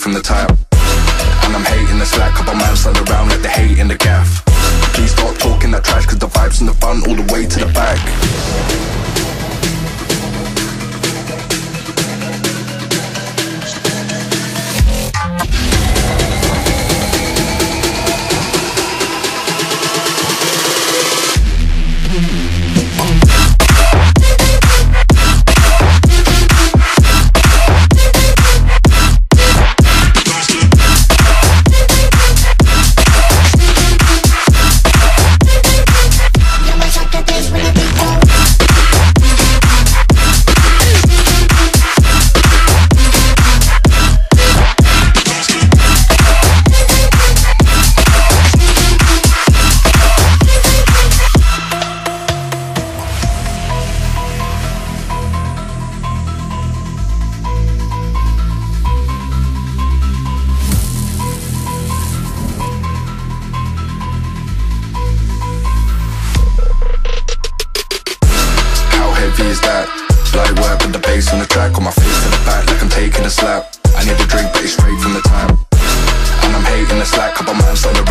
from the tap And I'm hating the slack Couple man stand around like they hate in the gaff Is that? Light work with the bass on the track. On my face to the back like I'm taking a slap. I need a drink but it's straight from the tap. And I'm hating the slack Couple man in the